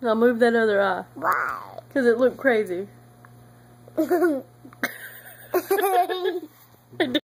Now move that other eye. Why? Because it looked crazy.